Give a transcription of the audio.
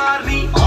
Harry.